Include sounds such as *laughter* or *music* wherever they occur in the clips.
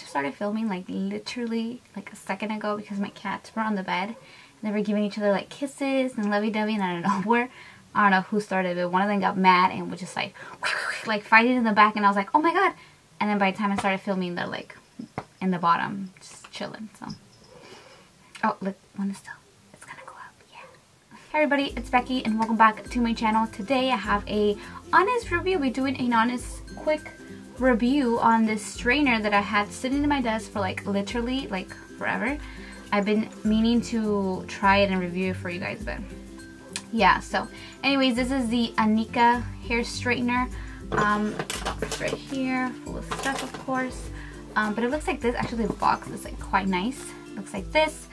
just started filming like literally like a second ago because my cats were on the bed and they were giving each other like kisses and lovey-dovey and I don't *laughs* know where I don't know who started it. One of them got mad and was just like *laughs* like fighting in the back and I was like, oh my god. And then by the time I started filming, they're like in the bottom, just chilling. So, oh look, one is still. It's gonna go up. Yeah. Hey everybody, it's Becky and welcome back to my channel. Today I have a honest review. We're doing an honest quick review on this strainer that I had sitting in my desk for like literally like forever. I've been meaning to try it and review it for you guys, but yeah. So, anyways, this is the Amika hair straightener. Um, right here, full of stuff, of course. Um, but it looks like this. Actually, the box is like quite nice. looks like this.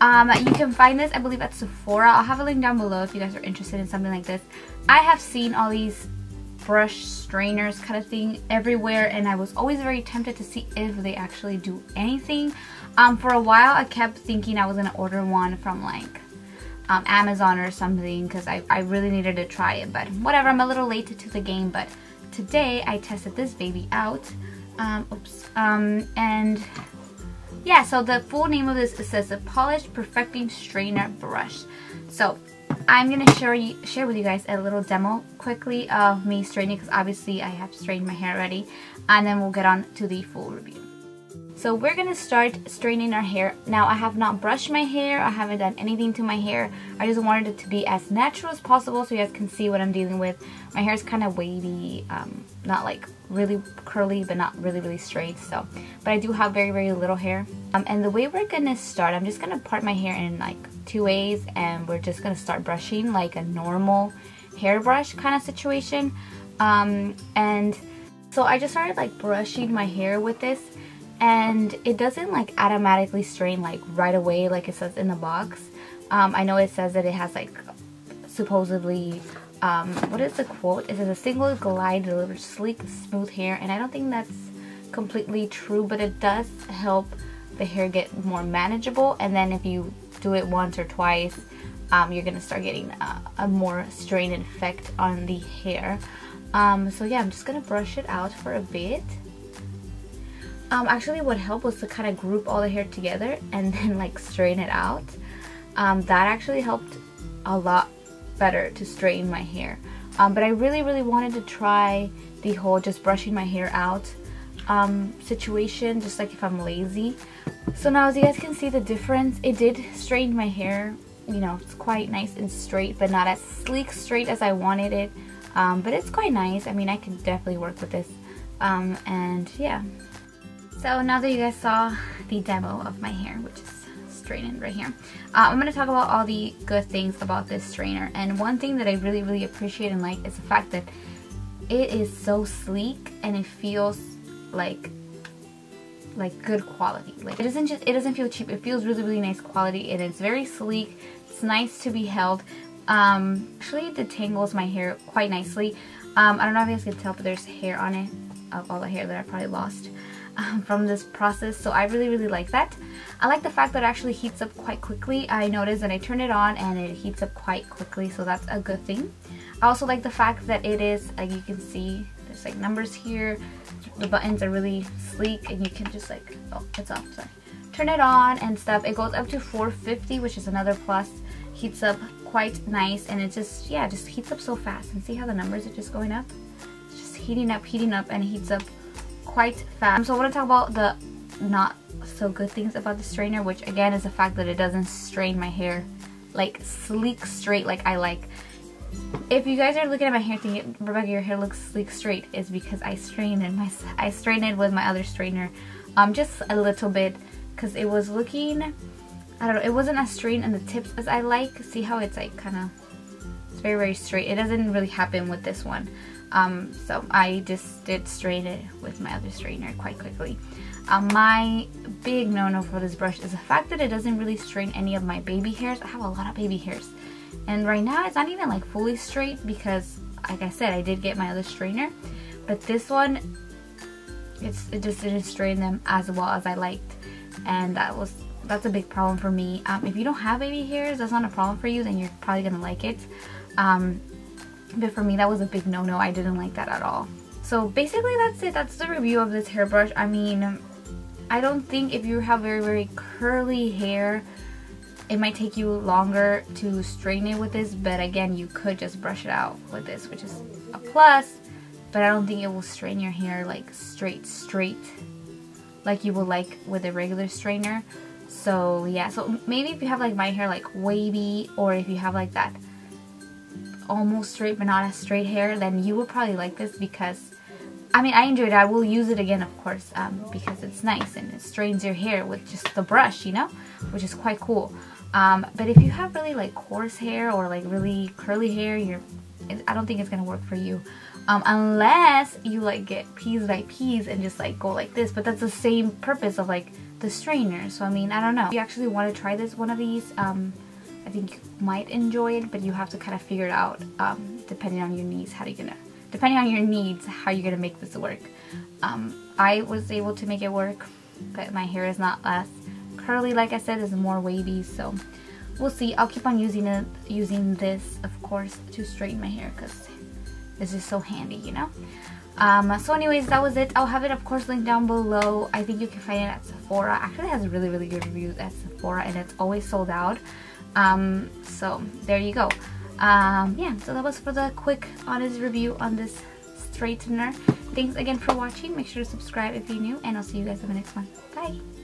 Um, you can find this, I believe, at Sephora. I'll have a link down below if you guys are interested in something like this. I have seen all these brush strainers kind of thing everywhere and I was always very tempted to see if they actually do anything. Um, for a while I kept thinking I was going to order one from like um, Amazon or something because I, I really needed to try it but whatever I'm a little late to the game but today I tested this baby out um, oops um, and yeah so the full name of this it says a polished perfecting strainer brush so I'm going to share, share with you guys a little demo quickly of me straightening because obviously I have straightened my hair already and then we'll get on to the full review. So we're going to start straightening our hair. Now I have not brushed my hair, I haven't done anything to my hair. I just wanted it to be as natural as possible so you guys can see what I'm dealing with. My hair is kind of wavy, um, not like really curly but not really really straight so but I do have very very little hair um, and the way we're gonna start I'm just gonna part my hair in like two ways and we're just gonna start brushing like a normal hairbrush kind of situation um, and so I just started like brushing my hair with this and it doesn't like automatically straighten like right away like it says in the box um, I know it says that it has like supposedly um, what is the quote? It says a single glide delivers sleek, smooth hair, and I don't think that's completely true, but it does help the hair get more manageable. And then if you do it once or twice, um, you're gonna start getting a, a more strained effect on the hair. Um, so yeah, I'm just gonna brush it out for a bit. Um, actually, what helped was to kind of group all the hair together and *laughs* then like straighten it out. Um, that actually helped a lot better to straighten my hair. Um, but I really, really wanted to try the whole just brushing my hair out um, situation, just like if I'm lazy. So now as you guys can see the difference, it did straighten my hair. You know, it's quite nice and straight, but not as sleek straight as I wanted it. Um, but it's quite nice. I mean, I can definitely work with this. Um, and yeah. So now that you guys saw the demo of my hair, which is straightened right here. Uh, I'm going to talk about all the good things about this strainer. And one thing that I really, really appreciate and like is the fact that it is so sleek and it feels like like good quality. Like it doesn't just it doesn't feel cheap. It feels really, really nice quality and it's very sleek. It's nice to be held. Um, actually, it detangles my hair quite nicely. Um, I don't know if you guys can tell, but there's hair on it of all the hair that I probably lost um, *laughs* from this process. So I really, really like that. I like the fact that it actually heats up quite quickly. I noticed that I turn it on and it heats up quite quickly, so that's a good thing. I also like the fact that it is, like you can see, there's like numbers here. The buttons are really sleek and you can just like, oh, it's off, sorry. Turn it on and stuff. It goes up to 450, which is another plus. Heats up quite nice and it just, yeah, just heats up so fast. And see how the numbers are just going up? It's just heating up, heating up, and heats up quite fast. Um, so I want to talk about the not so good things about the strainer, which again is the fact that it doesn't strain my hair like sleek straight like I like. If you guys are looking at my hair thinking, Rebecca, your hair looks sleek straight, is because I straightened. My, I strained it with my other straightener, um, just a little bit, because it was looking, I don't know, it wasn't as straight in the tips as I like. See how it's like kind of, it's very, very straight. It doesn't really happen with this one. Um, so I just did straighten it with my other straightener quite quickly. Um, my big no-no for this brush is the fact that it doesn't really straighten any of my baby hairs. I have a lot of baby hairs. And right now it's not even like fully straight because like I said, I did get my other strainer. But this one, it's, it just didn't straighten them as well as I liked. And that was that's a big problem for me. Um, if you don't have baby hairs, that's not a problem for you, then you're probably to like it. Um, but for me, that was a big no-no. I didn't like that at all. So basically that's it. That's the review of this hairbrush. I mean, I don't think if you have very, very curly hair, it might take you longer to straighten it with this, but again, you could just brush it out with this, which is a plus, but I don't think it will straighten your hair like straight, straight, like you will like with a regular straightener. So yeah, so maybe if you have like my hair like wavy, or if you have like that almost straight but not as straight hair, then you will probably like this because I mean, I enjoyed it. I will use it again, of course, um, because it's nice and it straightens your hair with just the brush, you know, which is quite cool. Um, but if you have really like coarse hair or like really curly hair, you're, I don't think it's gonna work for you. Um, unless you like get piece by piece and just like go like this. But that's the same purpose of like the strainer. So I mean, I don't know. If you actually want to try this one of these, um, I think you might enjoy it, but you have to kind of figure it out um, depending on your needs. How are you gonna, depending on your needs, how you're gonna make this work. Um, I was able to make it work, but my hair is not as curly like I said is more wavy so we'll see. I'll keep on using it using this of course to straighten my hair because this is so handy you know? Um, so anyways that was it. I'll have it of course linked down below. I think you can find it at Sephora. Actually has really really good reviews at Sephora and it's always sold out. Um, so there you go. Um, yeah so that was for the quick honest review on this straightener. Thanks again for watching. Make sure to subscribe if you're new and I'll see you guys in the next one. Bye